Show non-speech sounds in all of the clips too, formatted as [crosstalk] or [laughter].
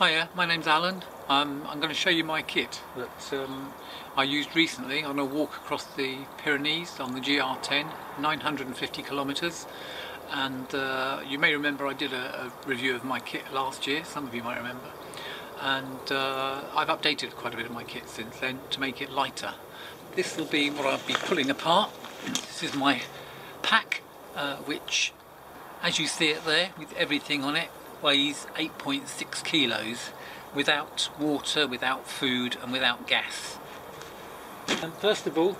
Hiya, my name's Alan. Um, I'm going to show you my kit that um, I used recently on a walk across the Pyrenees on the GR10, 950 kilometres. And uh, you may remember I did a, a, review of my kit last year, some of you might remember. And uh, I've updated quite a bit of my kit since then to make it lighter. This will be what I'll be pulling apart. This is my pack, uh, which, as you see it there, with everything on it, weighs 8.6 kilos without water, without food and without gas. And first of all,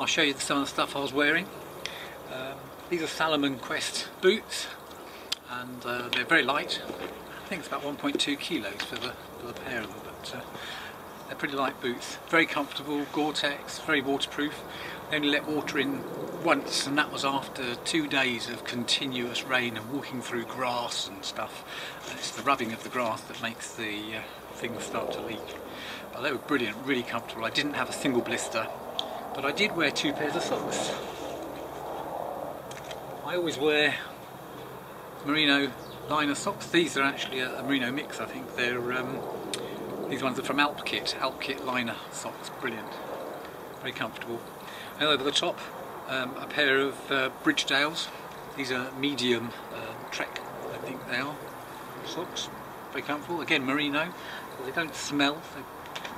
I'll show you some of the stuff I was wearing. Um, these are Salomon Quest boots and uh, they're very light. I think it's about 1.2 kilos for the, for the pair of them, but uh, they're pretty light boots. Very comfortable, Gore-Tex, very waterproof. They only let water in once and that was after two days of continuous rain and walking through grass and stuff. And it's the rubbing of the grass that makes the uh, things start to leak. But they were brilliant, really comfortable. I didn't have a single blister, but I did wear two pairs of socks. I always wear merino liner socks. These are actually a, a merino mix, I think. They're um, These ones are from Alpkit, Alpkit liner socks, brilliant. Very comfortable. Over the top, um, a pair of uh, Bridgedales. These are medium uh, Trek, I think they are, socks. Very comfortable. Again, merino. So they don't smell. They're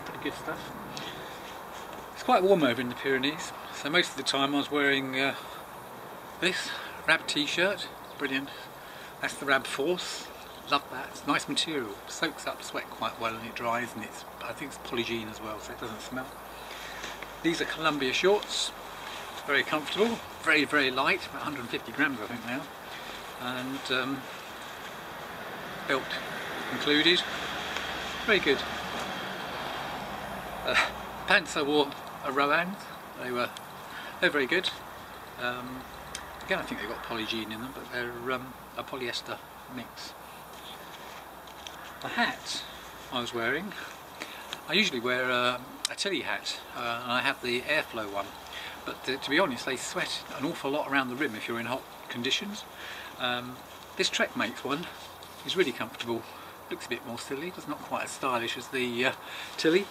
pretty good stuff. It's quite warm over in the Pyrenees. So most of the time I was wearing uh, this Rab t-shirt. Brilliant. That's the Rab Force. Love that. It's nice material. Soaks up sweat quite well and it dries and it's I think it's Polygiene as well so it doesn't smell. These are Columbia shorts very comfortable, very very light, about 150 grams I think now, and um, belt included, very good. Uh, pants I wore are Rohans, they were they're very good. Um, again I think they've got Polygiene in them, but they're um, a polyester mix. The hat I was wearing, I usually wear a, a Tilley hat, uh, and I have the airflow one but to, to, be honest they sweat an awful lot around the rim if you're in hot conditions. Um, this Trekmates one, is really comfortable, looks a bit more silly, it's not quite as stylish as the uh, Tilley,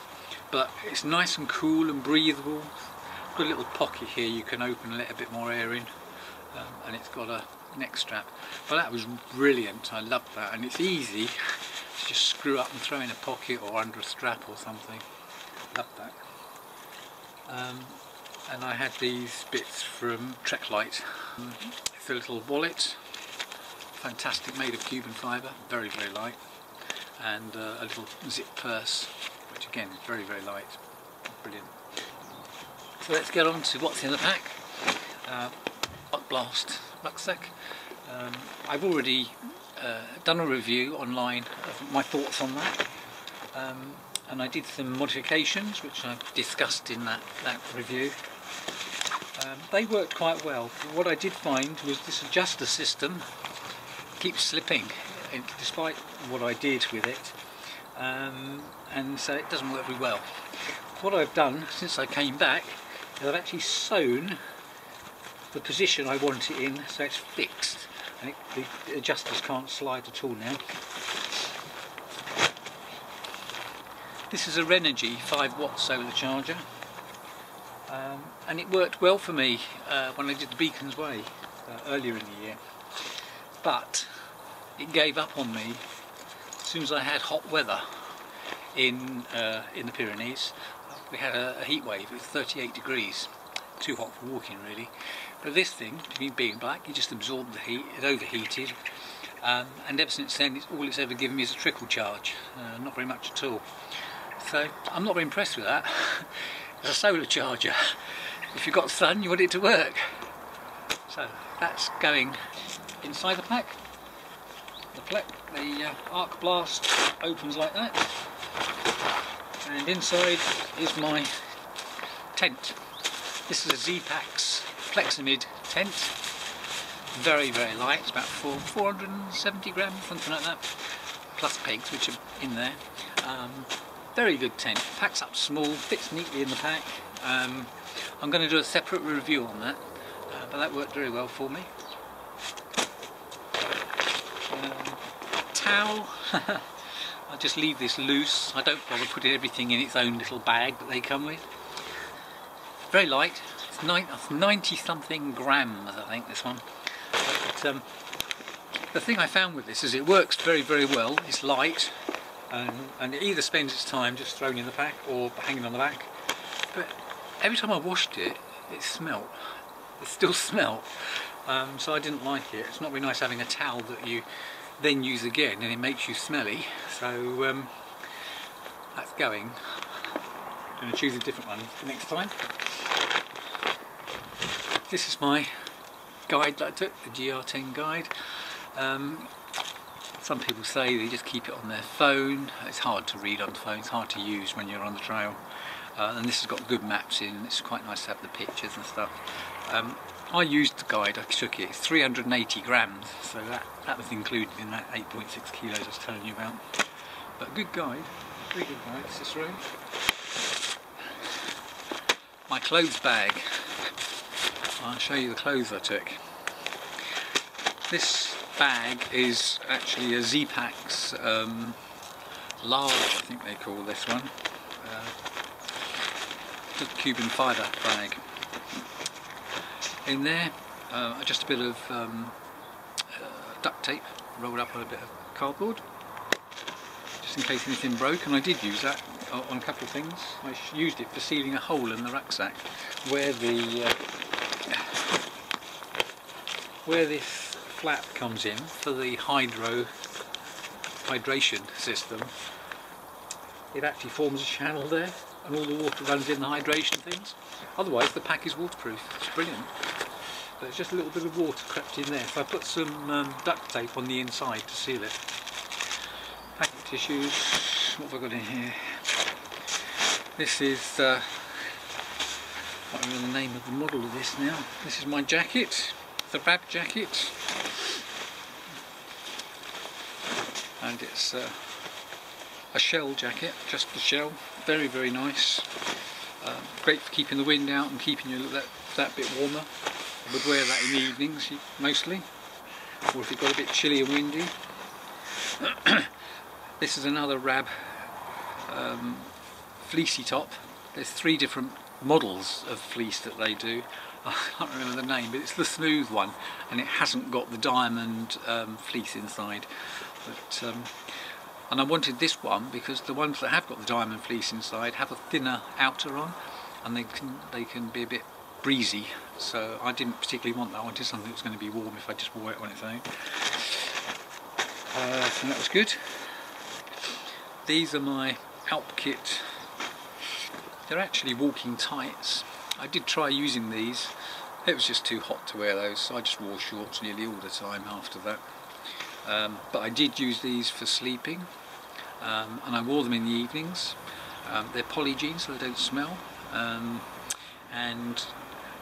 but it's nice and cool and breathable. Got a little pocket here you can open and let a bit more air in, um, and it's got a neck strap. But that was brilliant, I loved that, and it's easy [laughs] to just screw up and throw in a pocket or under a strap or something. Love that. Um, and I had these bits from Treklite. It's a little wallet, fantastic, made of Cuben fibre, very very light, and uh, a little zip purse, which again is very very light, brilliant. So let's get on to what's in the pack. Uh, Blast rucksack. Um, I've already uh, done a review online of my thoughts on that. Um, and I did some modifications which I've discussed in that, that review. Um, they worked quite well. What I did find was this adjuster system keeps slipping despite what I did with it um, and so it doesn't work very well. What I've done since I came back is I've actually sewn the position I want it in so it's fixed and it, the adjusters can't slide at all now. This is a Renogy 5 watt solar charger. Um, and it worked well for me uh, when I did the Beacons Way uh, earlier in the year. But it gave up on me as soon as I had hot weather in uh, in the Pyrenees. We had a, a heat wave it was 38 degrees too hot for walking really. But this thing being black it just absorbed the heat it overheated. Um, and ever since then it's, all it's ever given me is a trickle charge uh, not very much at all so I'm not very impressed with that [laughs] it's a solar charger. If you've got sun, you want it to work. So that's going inside the pack. The, the uh, arc blast opens like that. And inside is my tent. This is a Z-Packs Plexamid tent. Very, very light. It's about four, 470 grams, something like that. Plus pegs, which are in there. Um, very good tent, packs up small, fits neatly in the pack. Um, I'm going to do a separate review on that, uh, but that worked very well for me. Um, towel, [laughs] I just leave this loose. I don't bother putting everything in its own little bag that they come with. Very light. It's 90 something grams, I think, this one. But, um, the thing I found with this is it works very, very well. It's light and, and it either spends its time just thrown in the pack or hanging on the back. But every time I washed it, it smelt. It still [laughs] smelt. Um, so I didn't like it. It's not really nice having a towel that you then use again and it makes you smelly. So um, that's going. I'm going to choose a different one next time. This is my guide that I took, the GR10 guide. Um, some people say they just keep it on their phone. It's hard to read on the phone, it's hard to use when you're on the trail. Uh, and this has got good maps in, it's quite nice to have the pictures and stuff. Um, I used the guide, I took it, it's 380 grams, so that, that was included in that 8.6 kilos I was telling you about. But good guide, very good guide, Cicerone. My clothes bag, I'll show you the clothes I took. This bag is actually a Z-Packs um, large, I think they call this one. Uh, Cuben fibre bag. In there, uh, just a bit of um, uh, duct tape rolled up on a bit of cardboard, just in case anything broke, and I did use that on a couple of things. I used it for sealing a hole in the rucksack where the uh, where this flap comes in for the hydro hydration system. It actually forms a channel there and all the water runs in the hydration things. Otherwise the pack is waterproof. It's brilliant. But it's just a little bit of water crept in there. So I put some um, duct tape on the inside to seal it. Packet tissues. What have I got in here? This is uh, I don't know the name of the model of this now. This is my jacket, the Rab jacket. It's uh, a shell jacket, just the shell. Very, very nice. Um, great for keeping the wind out and keeping you that, that bit warmer. I would wear that in the evenings mostly, or if it got a bit chilly and windy. [clears throat] this is another Rab um, fleecy top. There's three different models of fleece that they do. [laughs] I can't remember the name, but it's the smooth one, and it hasn't got the diamond um, fleece inside. But um, and I wanted this one because the ones that have got the diamond fleece inside have a thinner outer on, and they can they can be a bit breezy. So I didn't particularly want that. I wanted something that was going to be warm if I just wore it on its own. Uh, that was good. These are my Alpkit they're actually walking tights. I did try using these. It was just too hot to wear those, so I just wore shorts nearly all the time after that. Um, but I did use these for sleeping, um, and I wore them in the evenings. Um, they're Polygiene, so they don't smell, um, and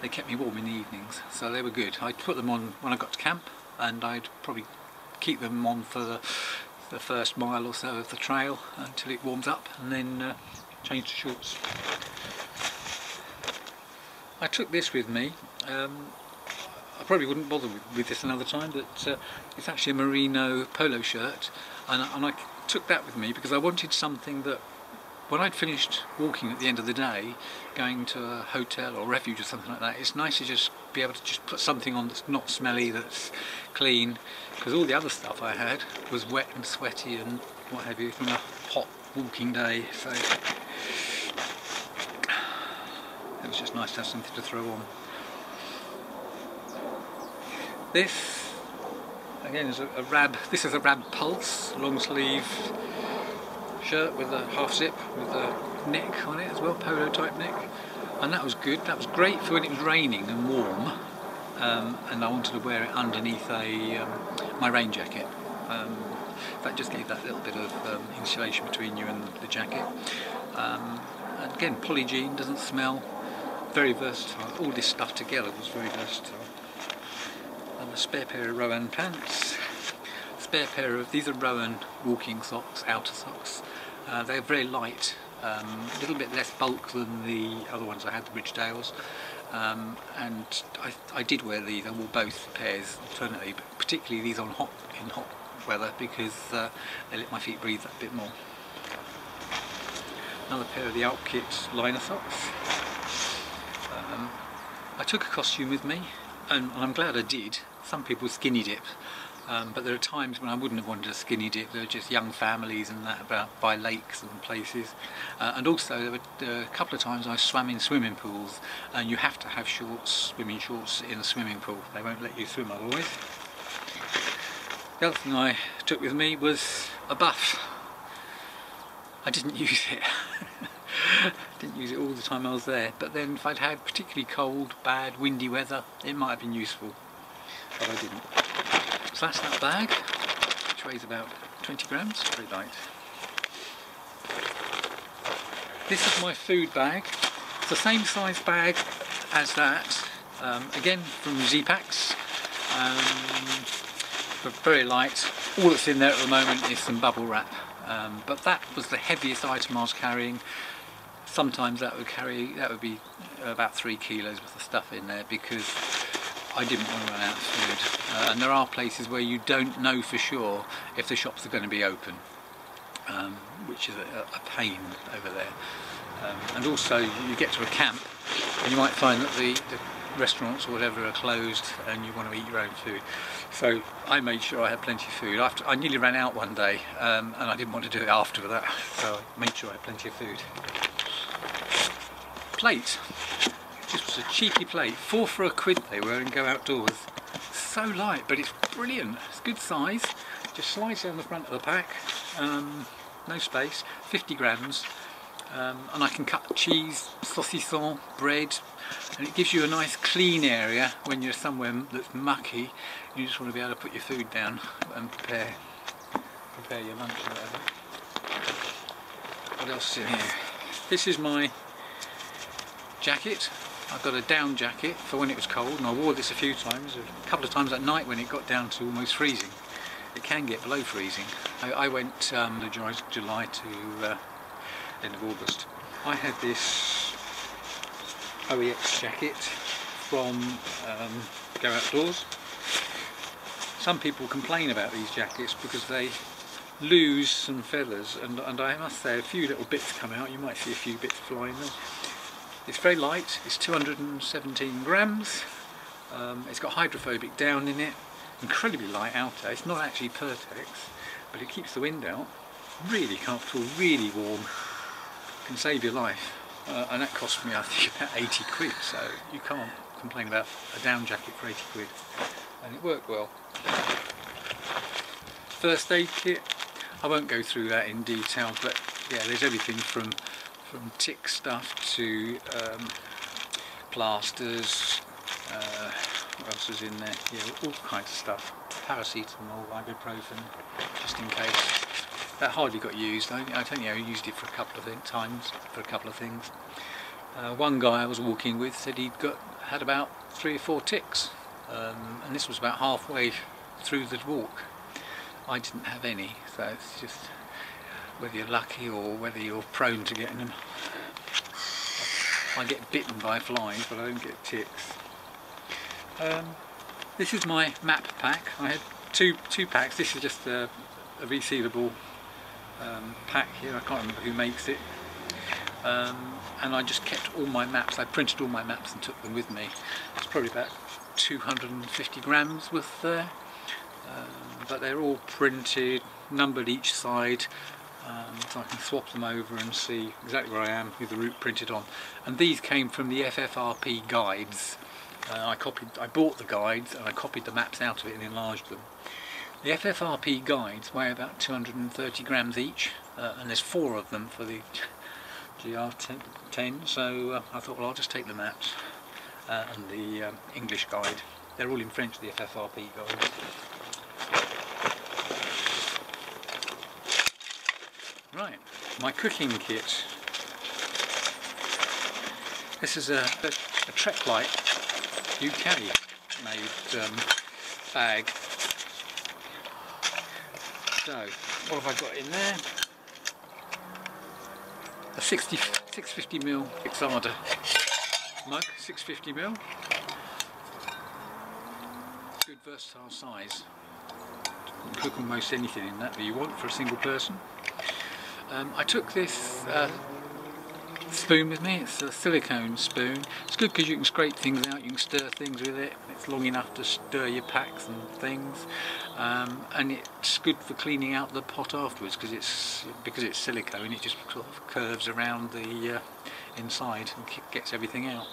they kept me warm in the evenings, so they were good. I'd put them on when I got to camp, and I'd probably keep them on for the, the first mile or so of the trail until it warms up, and then uh, change to shorts. I took this with me. Um, I probably wouldn't bother with, this another time, but uh, it's actually a merino polo shirt, and, and I took that with me because I wanted something that when I'd finished walking at the end of the day, going to a hotel or refuge or something like that, it's nice to just be able to just put something on that's not smelly, that's clean, because all the other stuff I had was wet and sweaty and what have you from a hot walking day. So it was just nice to have something to throw on. This, again, is a, a Rab, this is a Rab Pulse long sleeve shirt with a half zip with a neck on it as well, polo type neck. And that was good, that was great for when it was raining and warm. Um, and I wanted to wear it underneath a um, my rain jacket. Um, that just gave that little bit of um, insulation between you and the jacket. Um, again, Polygiene doesn't smell, very versatile. All this stuff together was very versatile. And a spare pair of Rohan pants. Spare pair of, these are Rohan walking socks, outer socks. Uh, they're very light, um, a little bit less bulk than the other ones I had, the Bridgedales. Um, and I, I, did wear these, I wore both pairs alternately, but particularly these on hot, in hot weather because uh, they let my feet breathe a bit more. Another pair of the Alpkit liner socks. I took a costume with me and, and I'm glad I did. Some people skinny dip um, but there are times when I wouldn't have wanted a skinny dip. There were just young families and that about by lakes and places. Uh, and also there were uh, a couple of times I swam in swimming pools and you have to have shorts, swimming shorts in a swimming pool. They won't let you swim otherwise. The other thing I took with me was a buff. I didn't [laughs] use it. Didn't use it all the time I was there but then if I'd had particularly cold, bad, windy weather it might have been useful but I didn't. So that's that bag, which weighs about 20 grams, very light. This is my food bag. It's the same size bag as that, um, again from Z-Packs, um, but very light. All that's in there at the moment is some bubble wrap, um, but that was the heaviest item I was carrying. Sometimes that would carry, that would be about three kilos worth of stuff in there because I didn't want to run out of food. Uh, and there are places where you don't know for sure if the shops are going to be open, um, which is a, a, pain over there. Um, and also you get to a camp and you might find that the, the, restaurants or whatever are closed and you want to eat your own food. So I made sure I had plenty of food. After, I nearly ran out one day um, and I didn't want to do it after that, so I made sure I had plenty of food. Plate. Was a cheeky plate, four for a quid they were in Go Outdoors. So light, but it's brilliant. It's good size. Just slides down the front of the pack. Um, no space, 50 grams. Um, and I can cut cheese, saucisson, bread, and it gives you a nice clean area when you're somewhere that's mucky. You just want to be able to put your food down and prepare prepare your lunch or whatever. What else is in here? This is my jacket I've got a down jacket for when it was cold and I wore this a few times, a couple of times at night when it got down to almost freezing. It can get below freezing. I, I went um, July to uh, end of August. I had this OEX jacket from um, Go Outdoors. Some people complain about these jackets because they lose some feathers and, and I must say a few little bits come out, you might see a few bits flying there. It's very light, it's 217 grams, um, it's got hydrophobic down in it, incredibly light outer, it's not actually Pertex, but it keeps the wind out, really comfortable, really warm, can save your life, uh, and that cost me I think about 80 quid, so you can't complain about a down jacket for 80 quid, and it worked well. First aid kit, I won't go through that in detail, but yeah, there's everything from from tick stuff to um, plasters, uh, what else is in there? Yeah, all kinds of stuff. Paracetamol, ibuprofen, just in case. That hardly got used. I, I think I used it for a couple of times for a couple of things. Uh, one guy I was walking with said he'd got had about three or four ticks, um, and this was about halfway through the walk. I didn't have any, so it's just whether you're lucky or whether you're prone to getting them. I get bitten by flies but I don't get ticks. Um, this is my map pack. I had two two packs. This is just a, a resealable um, pack here. I can't remember who makes it. Um, and I just kept all my maps. I printed all my maps and took them with me. It's probably about 250 grams worth there. Um, but they're all printed, numbered each side, um, so I can swap them over and see exactly where I am with the route printed on. And these came from the FFRP guides. Uh, I copied, I bought the guides and I copied the maps out of it and enlarged them. The FFRP guides weigh about 230 grams each, uh, and there's four of them for the GR10. So uh, I thought, well, I'll just take the maps uh, and the um, English guide. They're all in French, the FFRP guides. Right, my cooking kit. This is a, a, a Treklite UK made um, bag. So, what have I got in there? A 60, 650ml Exada mug, 650ml. Good versatile size. You can cook almost anything in that that you want for a single person. Um, I took this uh, spoon with me, it's a silicone spoon. It's good because you can scrape things out, you can stir things with it. It's long enough to stir your packs and things. Um, and it's good for cleaning out the pot afterwards because it's because it's silicone it just sort of curves around the uh, inside and gets everything out.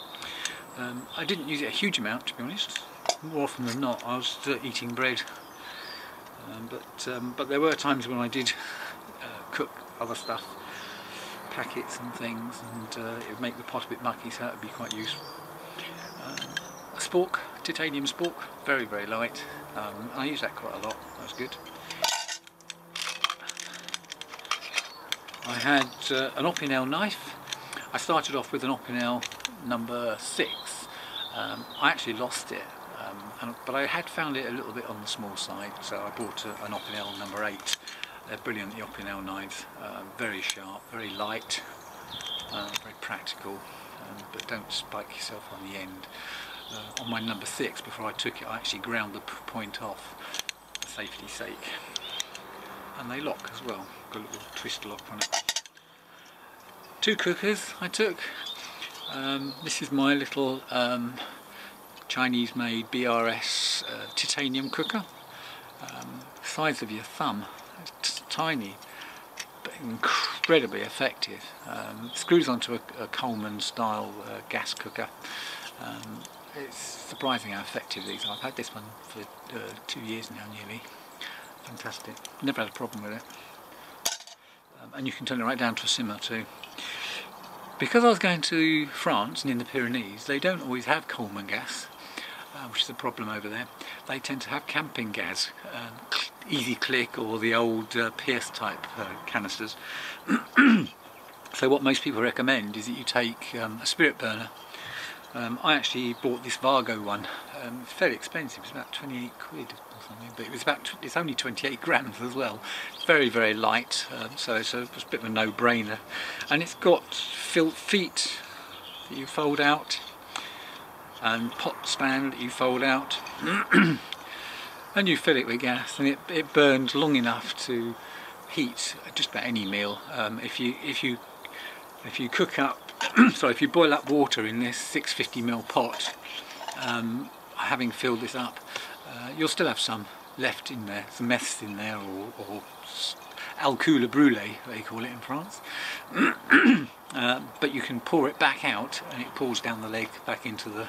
Um, I didn't use it a huge amount to be honest. More often than not I was uh, eating bread um, but um, but there were times when I did uh, cook other stuff packets and things and uh, it would make the pot a bit mucky so that would be quite useful. Um, a spork, titanium spork, very very light. Um, I use that quite a lot, that's good. I had uh, an Opinel knife. I started off with an Opinel number 6. Um, I actually lost it, um, and, but I had found it a little bit on the small side, so I bought a, an Opinel number 8 they're brilliant, the Opinel knives. Uh, very sharp, very light, uh, very practical, um, but don't spike yourself on the end. Uh, on my number six, before I took it, I actually ground the point off for safety's sake. And they lock as well, got a little twist lock on it. Two cookers I took. Um, this is my little um, Chinese made BRS uh, titanium cooker. Um, size of your thumb tiny but incredibly effective. Um, screws onto a, a Coleman style uh, gas cooker. Um, it's surprising how effective these are. I've had this one for uh, two years now nearly. Fantastic. Never had a problem with it. Um, and you can turn it right down to a simmer too. Because I was going to France and in the Pyrenees, they don't always have Coleman gas, uh, which is a problem over there. They tend to have camping gas, uh, Easy Click or the old uh, Pierce type uh, canisters. [clears throat] so what most people recommend is that you take um, a spirit burner. Um, I actually bought this Vargo one. Um, it's fairly expensive. It's about 28 quid or something, but it was about it's only 28 grams as well. It's very very light, um, so it's a, it's a bit of a no-brainer. And it's got feet that you fold out and pot stand that you fold out. [clears throat] and you fill it with gas and it, it burns long enough to heat just about any meal um, if you if you if you cook up [clears throat] sorry if you boil up water in this 650 ml pot um, having filled this up uh, you'll still have some left in there some meths in there or, or alcool brûlée they call it in France [clears throat] uh, but you can pour it back out and it pours down the leg back into the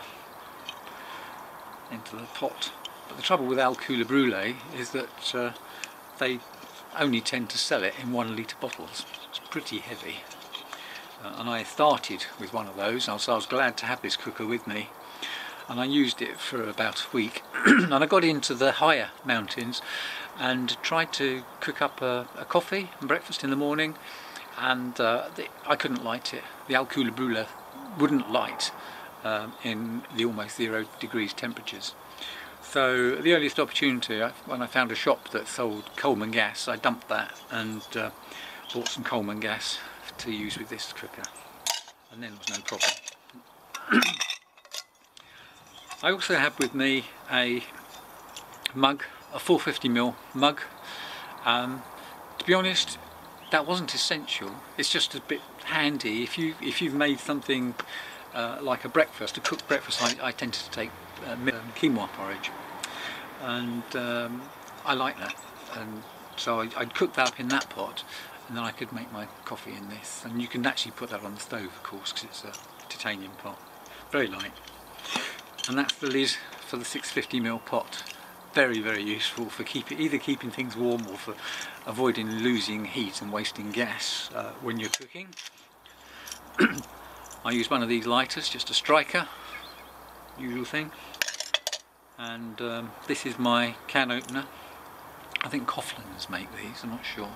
into the pot but the trouble with Alcool Brûlée is that uh, they only tend to sell it in one litre bottles. It's pretty heavy. Uh, and I started with one of those, so I was glad to have this cooker with me. And I used it for about a week. [clears throat] and I got into the higher mountains and tried to cook up a, a coffee and breakfast in the morning. And uh, the, I couldn't light it. The Alcool Brûlée wouldn't light um, in the almost zero degrees temperatures. So the earliest opportunity, when I found a shop that sold Coleman gas, I dumped that and uh, bought some Coleman gas to use with this cooker. And then there was no problem. [clears throat] I also have with me a mug, a 450ml mug. Um, to be honest, that wasn't essential. It's just a bit handy. If you if you've made something uh, like a breakfast, a cooked breakfast, I, I tend to take uh, quinoa porridge. And um, I like that. And so I, would cook that up in that pot and then I could make my coffee in this. And you can actually put that on the stove of course because it's a titanium pot. Very light. And that's the lid for the 650ml pot. Very very useful for keeping either keeping things warm or for avoiding losing heat and wasting gas uh, when you're cooking [clears throat] I use one of these lighters just a striker usual thing. And um, this is my can opener. I think Coghlan's make these, I'm not sure.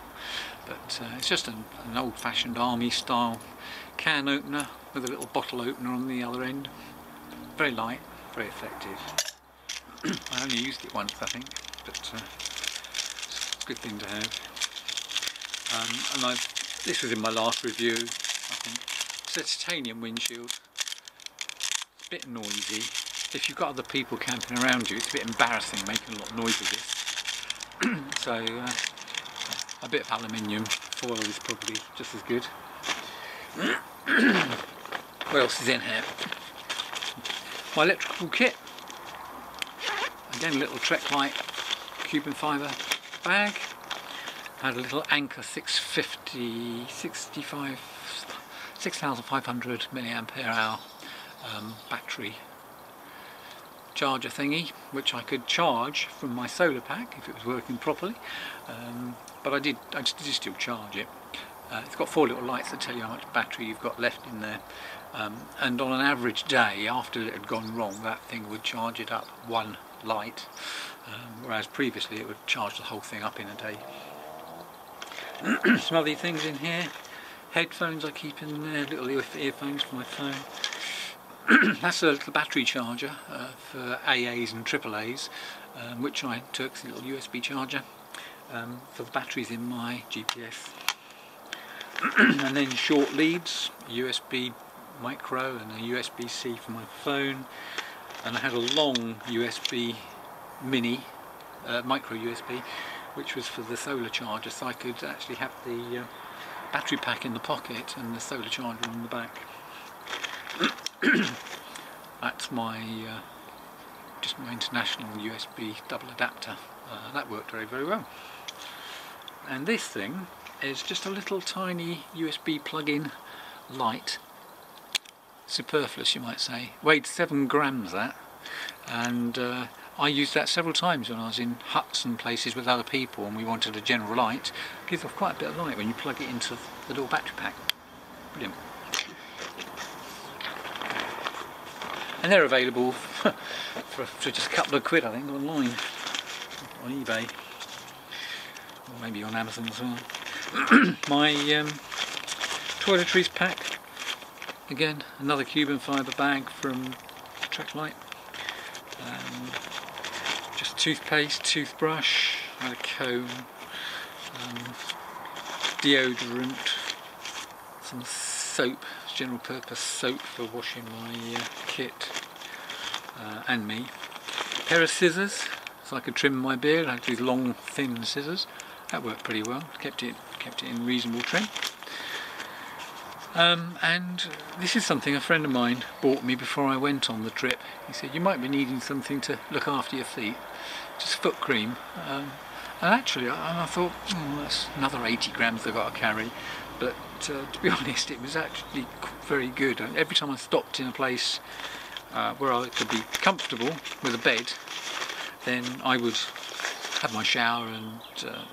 But uh, it's just an, an old-fashioned army style can opener with a little bottle opener on the other end. Very light, very effective. [clears throat] I only used it once I think but uh, it's a good thing to have. Um, and I've, this was in my last review I think it's a titanium windshield it's a bit noisy if you've got other people camping around you, it's a bit embarrassing making a lot of noise with this. [clears throat] so uh, a bit of aluminium foil is probably just as good. [clears throat] what else is in here? My electrical kit. Again, a little Trek Light Cuben fibre bag. Had a little Anker 650, 65, 6500 milliampere hour um, battery charger thingy which I could charge from my solar pack if it was working properly. Um, but I did I did still charge it. Uh, it's got four little lights that tell you how much battery you've got left in there. Um, and on an average day after it had gone wrong that thing would charge it up one light um, whereas previously it would charge the whole thing up in a day. [clears throat] Some other things in here headphones I keep in there little earphones for my phone [clears throat] that's a little battery charger uh, for AAs and AAAs, um, which I took, a little USB charger um, for the batteries in my GPS. [clears throat] and then short leads, USB micro and a USB-C for my phone. And I had a long USB mini, uh, micro USB, which was for the solar charger, so I could actually have the uh, battery pack in the pocket and the solar charger on the back. [coughs] that's my uh, just my international USB double adapter. Uh, that worked very very well. And this thing is just a little tiny USB plug-in light. Superfluous you might say. Weighed seven grams that. And uh, I used that several times when I was in huts and places with other people and we wanted a general light. It gives off quite a bit of light when you plug it into the little battery pack. Brilliant. And they're available [laughs] for, for, just a couple of quid I think online on eBay. Or maybe on Amazon as well. [clears throat] My um, toiletries pack. Again another Cuben fibre bag from Treklite um, toothpaste, toothbrush, a comb um, deodorant some soap general purpose soap for washing my uh, kit uh, and me. A pair of scissors so I could trim my beard. I had these long thin scissors. That worked pretty well. Kept it kept it in reasonable trim. Um, and this is something a friend of mine bought me before I went on the trip. He said you might be needing something to look after your feet. Just foot cream. Um, and actually I, I thought oh, that's another 80 grams I've got to carry but uh, to be [laughs] honest it was actually very good And every time I stopped in a place uh, where I could be comfortable with a bed then I would have my shower and uh,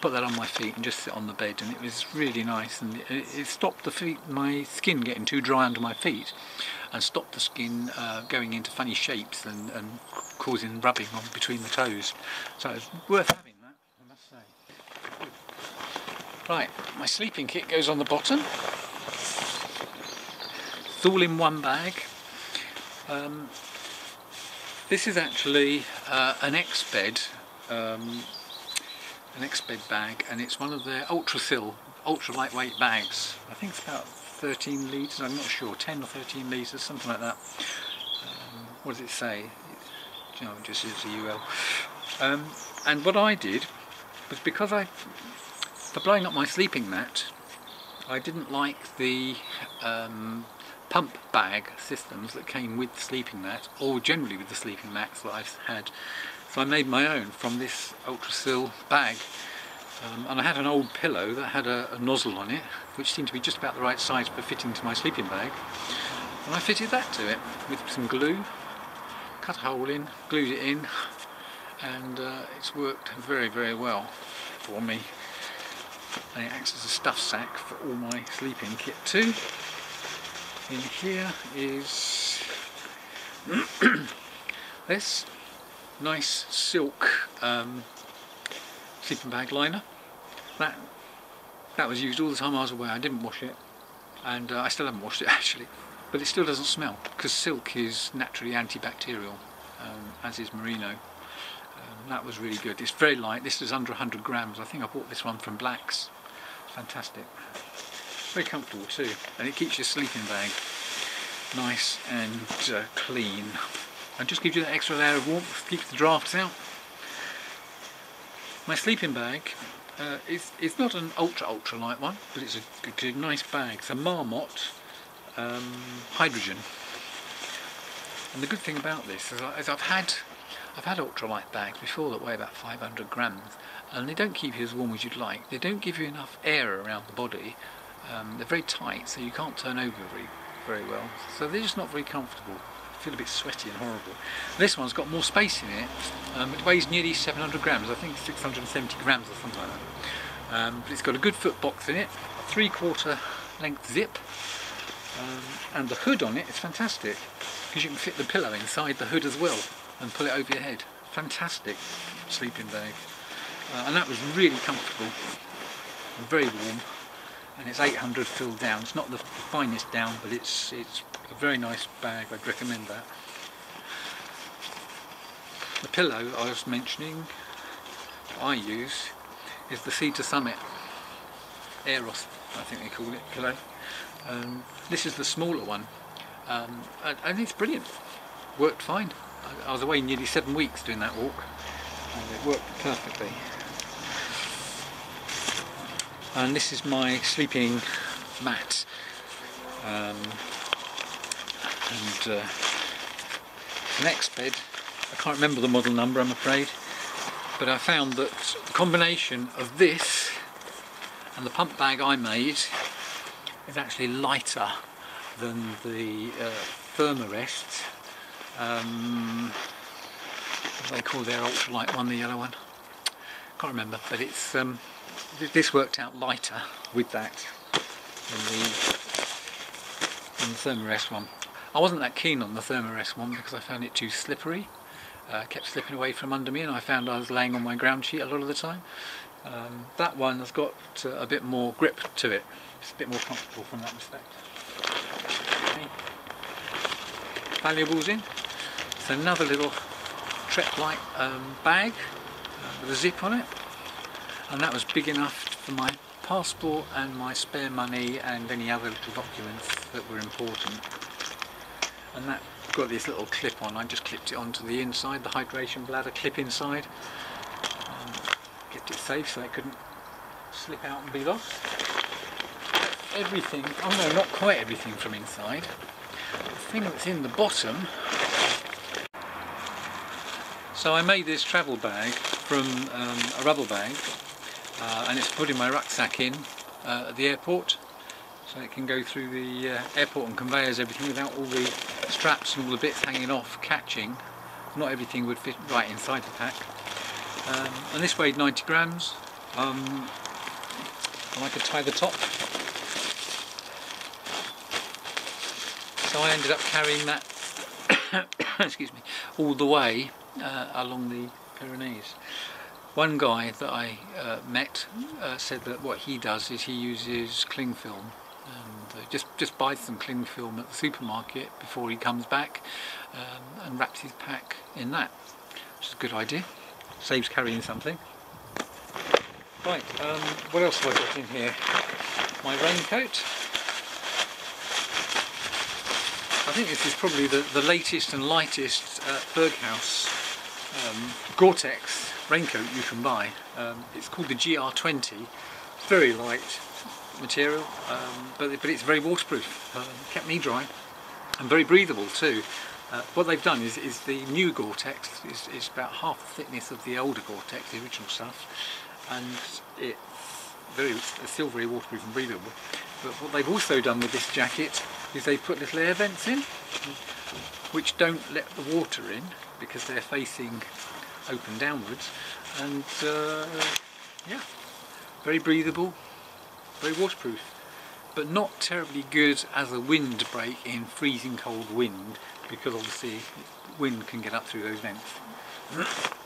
put that on my feet and just sit on the bed and it was really nice and it, it stopped the feet my skin getting too dry under my feet and stopped the skin uh, going into funny shapes and, and causing rubbing on between the toes so it's worth having that, I must say. Right, my sleeping kit goes on the bottom. It's all in one bag. Um, this is actually uh, an Exped, um, an Exped bag, and it's one of their Ultrasil, ultra lightweight bags. I think it's about 13 litres, I'm not sure, 10 or 13 litres, something like that. Um, what does it say? It just is a UL. Um, and what I did was because I for blowing up my sleeping mat, I didn't like the um, pump bag systems that came with the sleeping mat, or generally with the sleeping mats that I've had. So I made my own from this Ultrasil bag. Um, and I had an old pillow that had a, a, nozzle on it, which seemed to be just about the right size for fitting to my sleeping bag. And I fitted that to it with some glue, cut a hole in, glued it in, and uh, it's worked very, very well for me and it acts as a stuff sack for all my sleeping kit too. In here is [clears throat] this nice silk um, sleeping bag liner. That that was used all the time I was away. I didn't wash it, and uh, I still haven't washed it [laughs] actually. But it still doesn't smell because silk is naturally antibacterial, um, as is merino that was really good. It's very light. This is under 100 grams. I think I bought this one from Blacks. Fantastic. Very comfortable too. And it keeps your sleeping bag nice and uh, clean. And just gives you that extra layer of warmth, keeps the drafts out. My sleeping bag uh, is, is not an ultra ultra light one, but it's a, a nice bag. It's a Marmot um, hydrogen. And the good thing about this is, I, is I've had I've had ultralight bags before that weigh about 500 grams and they don't keep you as warm as you'd like. They don't give you enough air around the body. Um, they're very tight so you can't turn over very, very well. So they're just not very comfortable. Feel a bit sweaty and horrible. This one's got more space in it. Um, it weighs nearly 700 grams, I think 670 grams or something like that. Um, but it's got a good foot box in it, three quarter length zip, um, and the hood on it is fantastic because you can fit the pillow inside the hood as well and pull it over your head. Fantastic sleeping bag. Uh, and that was really comfortable and very warm and it's 800 filled down. It's not the finest down but it's it's a very nice bag. I'd recommend that. The pillow I was mentioning I use is the Sea to Summit Aeros I think they call it pillow. Um, this is the smaller one um, and, and it's brilliant. Worked fine. I was away nearly seven weeks doing that walk and it worked perfectly. And this is my sleeping mat. Um, and uh, Exped, I can't remember the model number I'm afraid, but I found that the combination of this and the pump bag I made is actually lighter than the uh, Thermarest um, what do they call their ultralight one, the yellow one? Can't remember, but it's um, this worked out lighter with that than the, than the Thermarest one. I wasn't that keen on the Thermarest one because I found it too slippery. Uh, kept slipping away from under me and I found I was laying on my ground sheet a lot of the time. Um, that one has got uh, a bit more grip to it. It's a bit more comfortable from that respect. Okay. Valuables in It's another little Treklite um, bag uh, with a zip on it and that was big enough for my passport and my spare money and any other little documents that were important and that got this little clip on. I just clipped it onto the inside the hydration bladder clip inside. Kept it safe so it couldn't slip out and be lost. Everything oh no not quite everything from inside. The thing that's in the bottom. So I made this travel bag from um, a rubber bag uh, and it's put in my rucksack in uh, at the airport. So it can go through the uh, airport and conveyors everything without all the straps and all the bits hanging off catching. Not everything would fit right inside the pack. Um, and this weighed 90 grams um, and I could tie the top. So I ended up carrying that [coughs] excuse me, all the way uh, along the Pyrenees. One guy that I uh, met uh, said that what he does is he uses cling film just just buys some cling film at the supermarket before he comes back um, and wraps his pack in that, which is a good idea. Saves carrying something. Right, um, what else have I got in here? My raincoat. I think this is probably the, the latest and lightest uh, Berghaus um, Gore-Tex raincoat you can buy. Um, it's called the GR20. It's very light material, um, but, but it's very waterproof. Uh, kept me dry and very breathable too. Uh, what they've done is, is the new Gore-Tex is, is about half the thickness of the older Gore-Tex, the original stuff, and it's very it's still very waterproof and breathable. But what they've also done with this jacket is they've put little air vents in, which don't let the water in because they're facing open downwards and uh, yeah very breathable very waterproof but not terribly good as a wind break in freezing cold wind because obviously wind can get up through those vents [coughs]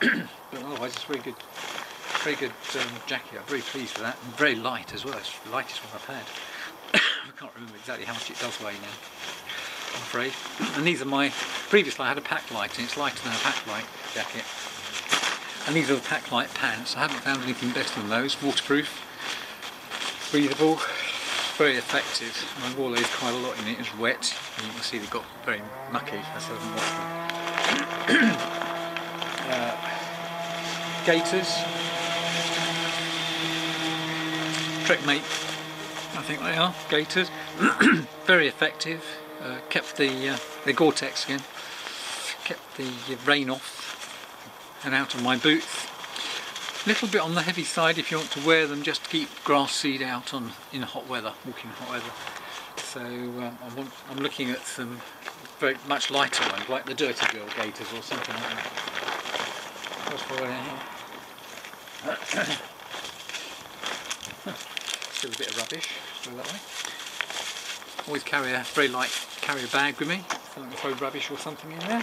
but otherwise it's very good very good um, jacket I'm very pleased with that and very light as well it's the lightest one I've had [coughs] I can't remember exactly how much it does weigh now I'm afraid. [coughs] And these are my, previously I had a Paclite and it's lighter than a Paclite jacket. And these are the Paclite pants. I haven't found anything better than those. Waterproof, breathable, very effective. I wore those quite a lot in it. It's wet. And you can see they got very mucky haven't washed them. uh, gaiters, Trekmate, I think they are, gaiters. [coughs] Very effective. Uh, kept the, uh, the Gore-Tex again. Kept the rain off and out of my boots. Little bit on the heavy side if you want to wear them just to keep grass seed out on in hot weather, walking hot weather. So um, I want, I'm looking at some very much lighter ones, like the Dirty Girl gaiters or something like that. [coughs] Still a bit of rubbish, that way. Always carry a very light carry a bag with me, so I can throw rubbish or something in there.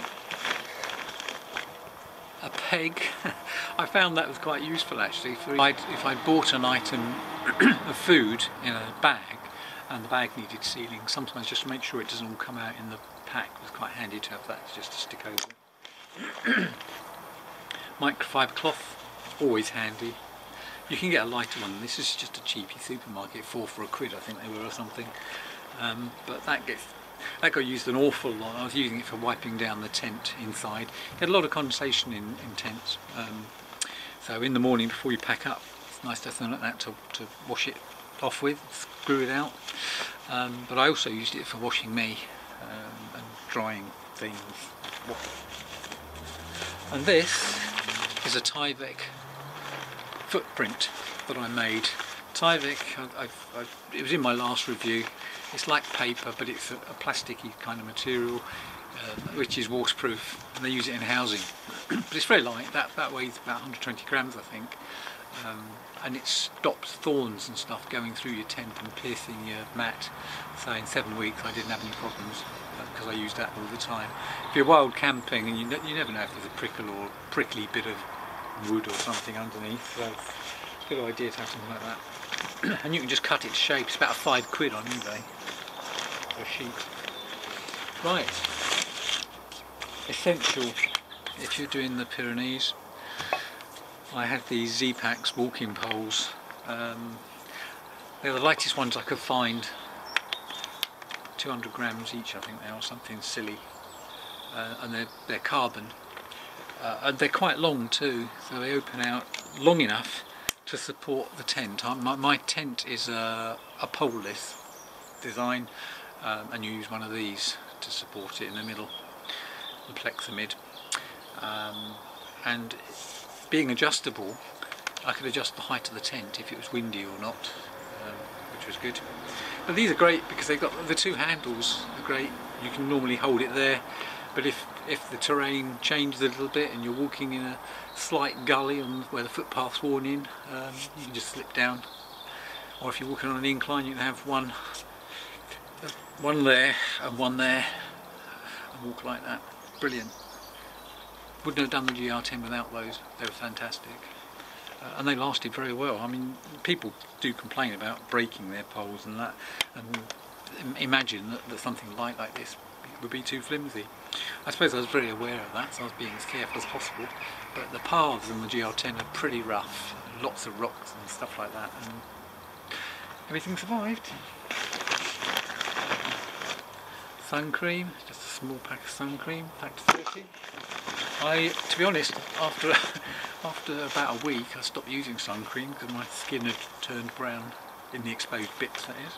A peg, [laughs] I found that was quite useful actually. For if I bought an item [clears throat] of food in a bag and the bag needed sealing, sometimes just to make sure it doesn't all come out in the pack, it was quite handy to have that just to stick over. [clears throat] Microfiber cloth, always handy. You can get a lighter one. This is just a cheapy supermarket, four for a quid, I think they were or something. Um, but that gets that got used an awful lot. I was using it for wiping down the tent inside. You had a lot of condensation in, in tents. Um, so in the morning before you pack up, it's nice to have something like that to, to wash it off with, screw it out. Um, but I also used it for washing me um, and drying things. And this is a Tyvek footprint that I made. Tyvek, I, I, I, it was in my last review. It's like paper, but it's a, a plasticky kind of material, which is waterproof. And they use it in housing, [clears throat] but it's very light. That that weighs about 120 grams, I think. Um, and it stops thorns and stuff going through your tent and piercing your mat. So in seven weeks, I didn't have any problems because uh, I used that all the time. If you're wild camping and you, you never know if there's a prickle or prickly bit of wood or something underneath. So it's a good idea to have something like that. [clears throat] and you can just cut it to shape. It's about five quid on eBay for a sheet. Right. Essential if you're doing the Pyrenees. I had these Z-Packs walking poles. Um, they're the lightest ones I could find. 200 grams each I think they are, something silly. Uh, and they're, they're carbon uh, and they're quite long too so they open out long enough to support the tent. My, my tent is a, a poleless design um, and you use one of these to support it in the middle, Plexamid. Um, and being adjustable, I could adjust the height of the tent if it was windy or not, um, which was good. But these are great because they've got the two handles are great. You can normally hold it there but if, if the terrain changes a little bit and you're walking in a slight gully on where the footpath's worn in, um, you can just slip down. Or if you're walking on an incline, you can have one, one there and one there, and walk like that. Brilliant. Wouldn't have done the GR10 without those. They were fantastic. Uh, and they lasted very well. I mean, people do complain about breaking their poles and that, and imagine that, that something light like this would be too flimsy. I suppose I was very aware of that, so I was being as careful as possible. But the paths in the GR10 are pretty rough, lots of rocks and stuff like that, and everything survived. Sun cream, just a small pack of sun cream, pack 30. I, to be honest, after [laughs] after about a week, I stopped using sun cream because my skin had turned brown in the exposed bits. That is.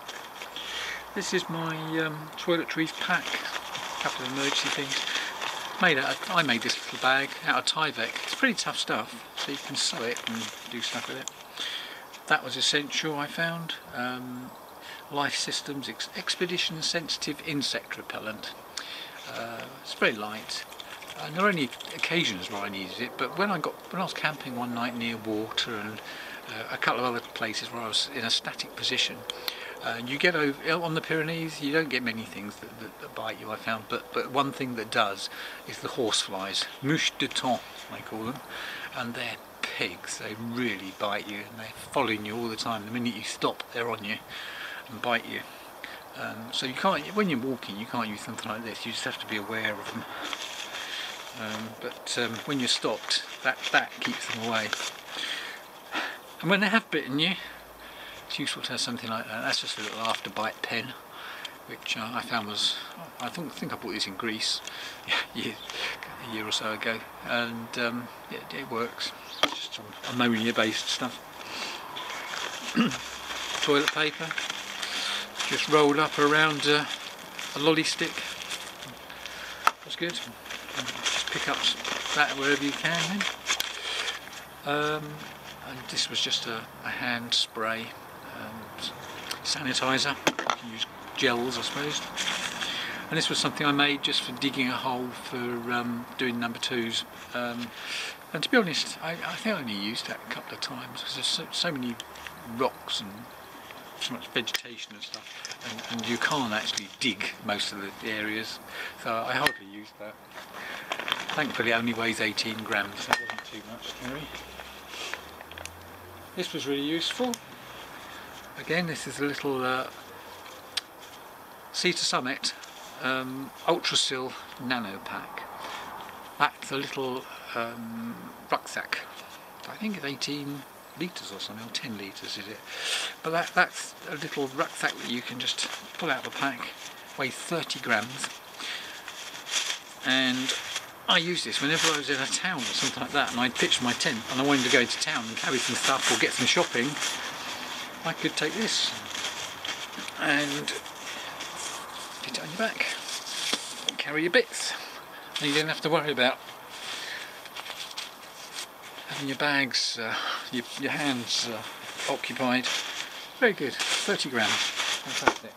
This is my um, toiletries pack a couple of emergency things. Made out of, I made this little bag out of Tyvek. It's pretty tough stuff, so you can sew it and do stuff with it. That was essential, I found. Um, Lifesystems Ex Expedition Sensitive Insect Repellent. Uh, it's very light. And there are only occasions where I needed it, but when I got when I was camping one night near water and uh, a couple of other places where I was in a static position, uh, you get over on the Pyrenees, you don't get many things that, that, that, bite you. I found, but but one thing that does is the horseflies, mouche de temps, I call them, and they're pigs. They really bite you, and they're following you all the time. The minute you stop, they're on you and bite you. Um, so you can't, when you're walking, you can't use something like this. You just have to be aware of them. Um, but um, when you're stopped, that that keeps them away. And when they have bitten you, it's useful to have something like that. That's just a little after bite pen, which uh, I found was, I think, think I bought these in Greece [laughs] a year or so ago, and um, yeah, it works. It's just some ammonia based stuff. [clears throat] toilet paper, just rolled up around uh, a lolly stick. That's good. Just pick up that wherever you can then. Um, and this was just a, a hand spray um, sanitizer. You can use gels, I suppose. And this was something I made just for digging a hole for um, doing number twos. Um, and to be honest, I, I, think I only used that a couple of times because there's so, so, many rocks and so much vegetation and stuff, and, and, you can't actually dig most of the areas. So I hardly used that. Thankfully, it only weighs 18 grams. That wasn't too much carry. This was really useful. Again, this is a little uh, Sea to Summit um, Ultrasil Nano Pack. That's a little um, rucksack. I think it's 18 litres or something, or 10 litres is it. But that, that's a little rucksack that you can just pull out of the pack, weighs 30 grams. And I use this whenever I was in a town or something like that and I'd pitched my tent and I wanted to go to town and carry some stuff or get some shopping, I could take this and put it on your back carry your bits and you don't have to worry about your bags, uh, your, your, hands uh, occupied. Very good, 30 grams, fantastic.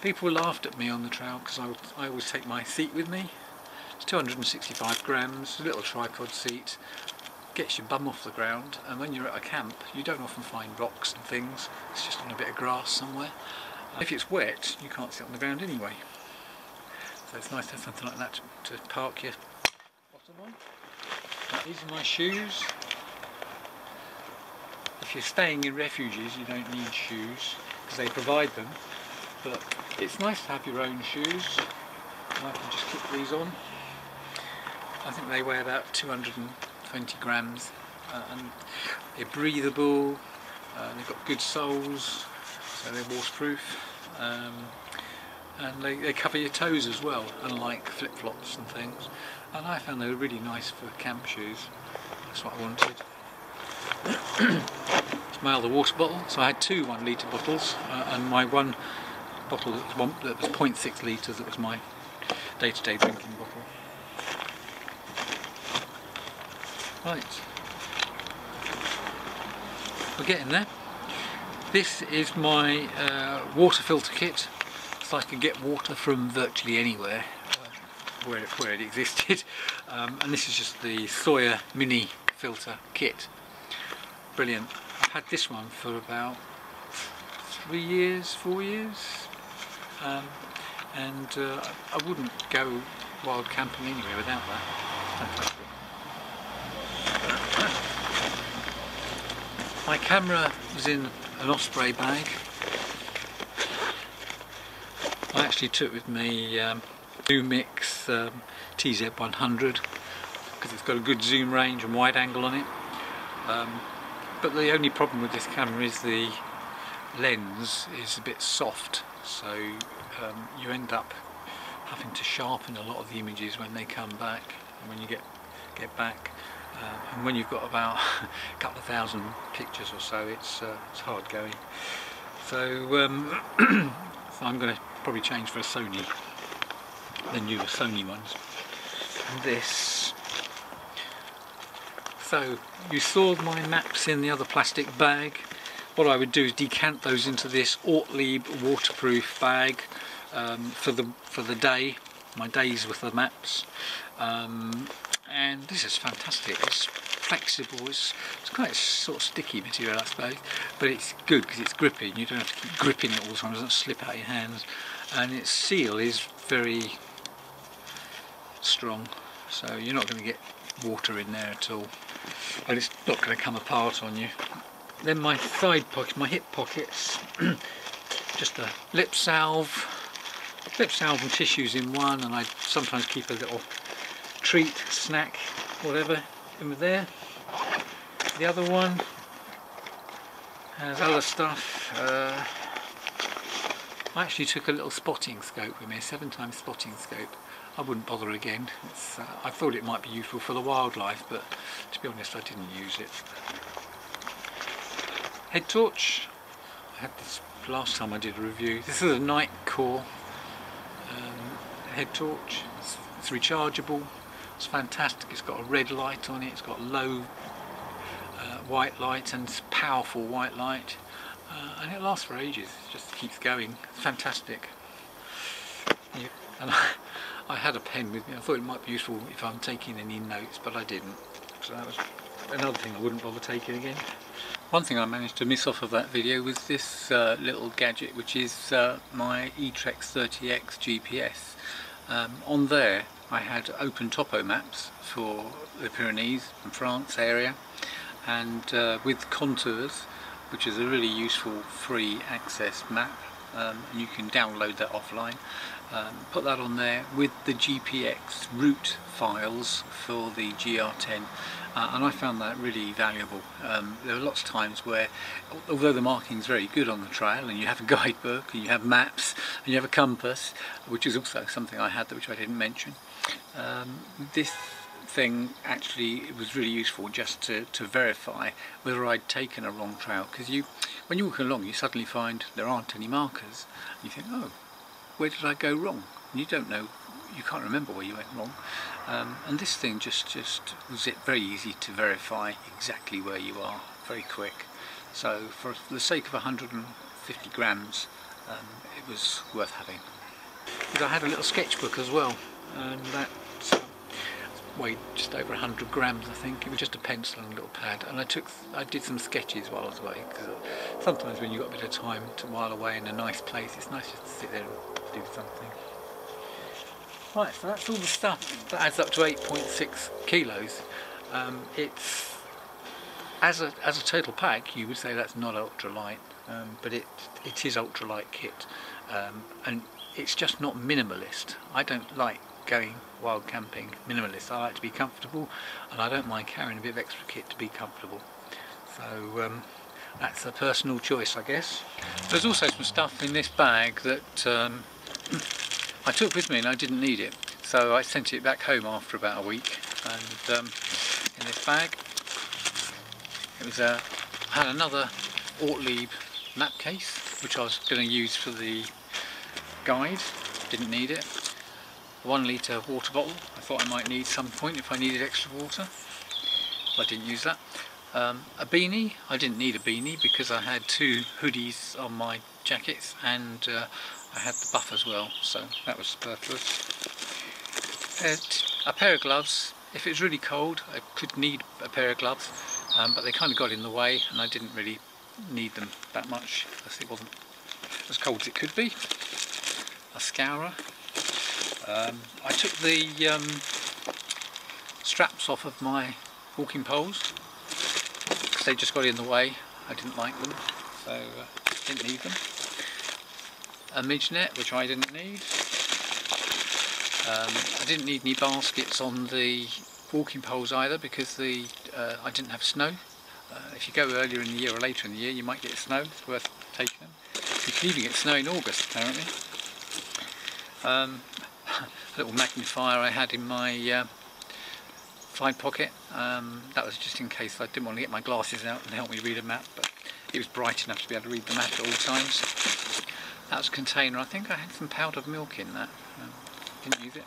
People laughed at me on the trail because I, I always take my seat with me. It's 265 grams, a little tripod seat, gets your bum off the ground and when you're at a camp you don't often find rocks and things, it's just on a bit of grass somewhere. If it's wet you can't sit on the ground anyway. So it's nice to have something like that to, to park your bottom on. These are my shoes. If you're staying in refuges you don't need shoes because they provide them but it's nice to have your own shoes I can just clip these on. I think they weigh about 220 grams uh, and they're breathable, uh, they've got good soles so they're waterproof um, and they, they cover your toes as well unlike flip-flops and things and I found they were really nice for camp shoes. That's what I wanted. [coughs] my other water bottle. So I had two one litre bottles uh, and my one bottle that was, one, that was 0.6 litres that was my day-to-day -day drinking bottle. Right. We're getting there. This is my uh, water filter kit I can get water from virtually anywhere where it, where it existed. [laughs] Um, and this is just the Sawyer mini filter kit. Brilliant. I've had this one for about three years four years. Um, and uh, I wouldn't go wild camping anywhere without that. [coughs] My camera was in an Osprey bag I actually took with me um, Lumix um, TZ100 because it's got a good zoom range and wide angle on it. Um, but the only problem with this camera is the lens is a bit soft so um, you end up having to sharpen a lot of the images when they come back and when you get get back uh, and when you've got about [laughs] a couple of thousand pictures or so it's uh, it's hard going so, um, [clears throat] so I'm going to probably change for a Sony the newer Sony ones. And this. So you saw my maps in the other plastic bag. What I would do is decant those into this Ortlieb waterproof bag um, for the for the day, my days with the maps. Um, and this is fantastic. It's flexible. It's, it's quite sort of sticky material, I suppose, but it's good because it's gripping. You don't have to keep gripping it all the time. It doesn't slip out of your hands, and its seal is very strong so you're not going to get water in there at all. And it's not going to come apart on you. Then my side pocket, my hip pockets [clears throat] just a lip salve. Lip salve and tissues in one and I sometimes keep a little treat, snack, whatever in there. The other one has other stuff uh, I actually took a little spotting scope with me, a seven times spotting scope I wouldn't bother again. Uh, I thought it might be useful for the wildlife, but to be honest, I didn't use it. head torch. I had this last time I did a review. This is a Nitecore um, head torch. It's, it's rechargeable. It's fantastic. It's got a red light on it. It's got low uh, white light and powerful white light. Uh, and it lasts for ages. It just keeps going. Fantastic. Yeah. And I, [laughs] I had a pen with me. I thought it might be useful if I'm taking any notes, but I didn't. So that was another thing I wouldn't bother taking again. One thing I managed to miss off of that video was this uh, little gadget which is uh, my eTrex 30X GPS. Um, on there I had open topo maps for the Pyrenees and France area and uh, with contours which is a really useful free access map um, and you can download that offline um, put that on there with the GPX route files for the GR10 uh, and I found that really valuable. Um, there are lots of times where although the marking is very good on the trail and you have a [laughs] guidebook and you have maps and you have a compass which is also something I had which I didn't mention um, this thing actually it was really useful just to, to verify whether I'd taken a wrong trail because you when you walk along you suddenly find there aren't any markers and you think oh where did I go wrong? And you don't know, you can't remember where you went wrong. Um, and this thing just, just was it very easy to verify exactly where you are, very quick. So for the sake of 150 grams, um, it was worth having. But I had a little sketchbook as well, and that weighed just over 100 grams I think. It was just a pencil and a little pad and I took, I did some sketches while I was away because sometimes when you've got a bit of time to while away in a nice place it's nice just to sit there and do something. Right, so that's all the stuff that adds up to 8.6 kilos. Um, it's as a as a total pack, you would say that's not ultralight, um, but it it is ultralight kit, um, and it's just not minimalist. I don't like going wild camping minimalist. I like to be comfortable, and I don't mind carrying a bit of extra kit to be comfortable. So um, that's a personal choice, I guess. There's also some stuff in this bag that um, [clears throat] I took with me and I didn't need it. So I sent it back home after about a week. And um, in this bag, it was a, I had another Ortlieb map case, which I was going to use for the guide. Didn't need it. One litre water bottle. I thought I might need some point if I needed extra water. I didn't use that. Um, a beanie, I didn't need a beanie because I had two hoodies on my jackets and uh, I had the buff as well, so that was superfluous. a pair of gloves, if it was really cold I could need a pair of gloves, um, but they kind of got in the way and I didn't really need them that much because it wasn't as cold as it could be. A scourer. Um, I took the um, straps off of my walking poles because they just got in the way. I didn't like them, so uh, didn't need them a midge net which I didn't need. Um, I didn't need any baskets on the walking poles either because the uh, I didn't have snow. Uh, if you go earlier in the year or later in the year you might get snow, it's worth taking them. Can even get snow in August apparently. Um, little magnifier I had in my uh, side pocket, um, that was just in case I didn't want to get my glasses out and help me read a map but it was bright enough to be able to read the map at all times. That was a container. I think I had some powdered milk in that. Um, didn't use it.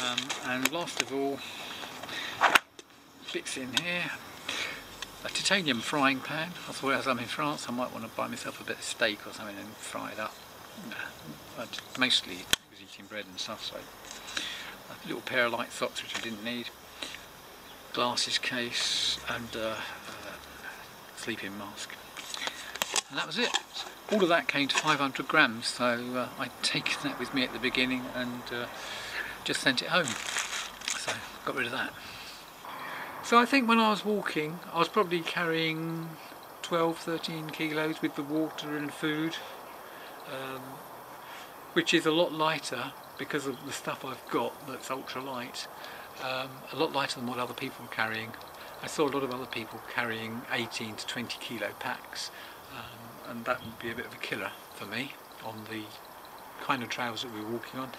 Um, and last of all, bits in here. A titanium frying pan. I thought as I'm in France I might want to buy myself a bit of steak or something and fry it up. I mostly bread and stuff, so a little pair of light socks which I didn't need. Glasses case and uh, a sleeping mask. And that was it all of that came to 500 grams so uh, I'd taken that with me at the beginning and uh, just sent it home so got rid of that so I think when I was walking I was probably carrying 12 13 kilos with the water and food um, which is a lot lighter because of the stuff I've got that's ultra light um, a lot lighter than what other people are carrying I saw a lot of other people carrying 18 to 20 kilo packs um, and that would be a bit of a killer for me on the kind of trails that we were walking on.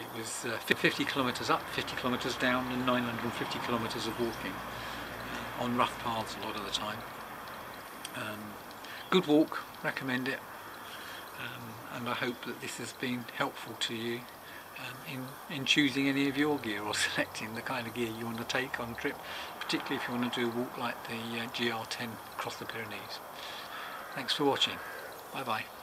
It was uh, 50 kilometres up, 50 kilometres down and 950 kilometres of walking uh, on rough paths a lot of the time. Um, good walk, recommend it. And I hope that this has been helpful to you um, in, in choosing any of your gear or [laughs] selecting the kind of gear you want to take on a trip, particularly if you want to do a walk like the uh, GR10 across the Pyrenees. Thanks for watching. Bye bye.